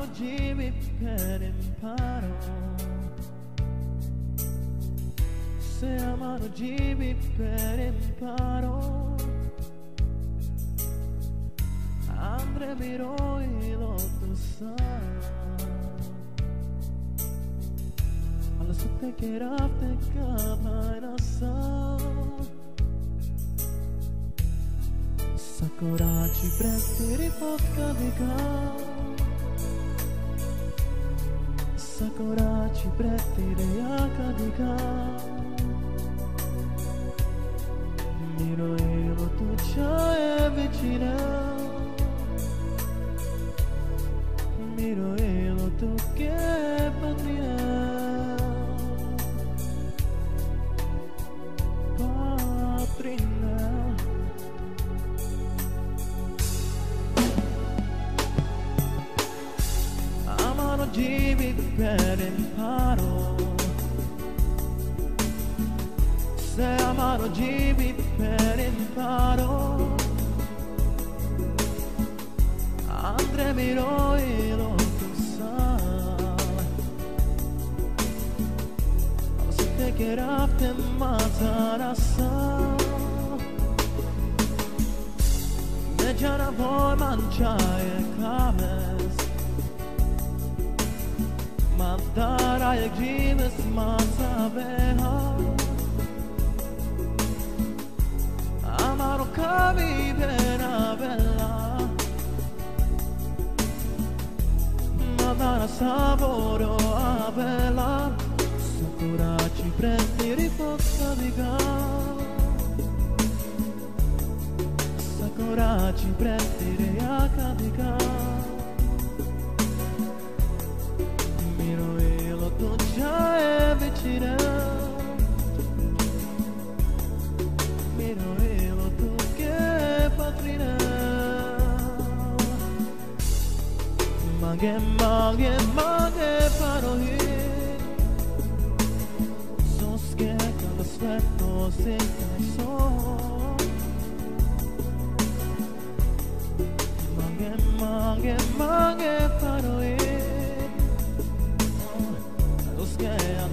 Provo giri per imparo Se amano giri per imparo Andrebbero e lo tu I'll so take che off the cup mine a soul Sa coraci presti ripocca di cal sakura chiprettireya kadika Miro evo tu c'è vicina Miro Amano gibi per imparo Se amano gibi per imparo Andremo e lo tu sa Se te che rafte matarasa Mecana boy manchaye kames Mantara jak stará jak dříve smáca běhá a má rukami běhá běhá má dára sáboro a běhá sakura či presti ripoca vigá sakura či presti ripoca patrina Maghe, maghe, maghe parole Sono schietta l'aspetto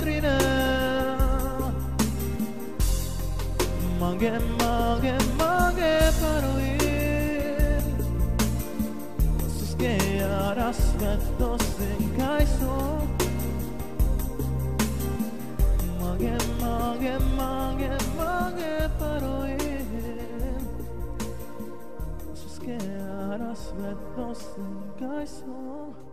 che patrina Manghe, manghe, manghe paroi Sus che aspetto sen kai so Manghe, manghe, manghe, manghe paroi Sus che aspetto sen kai so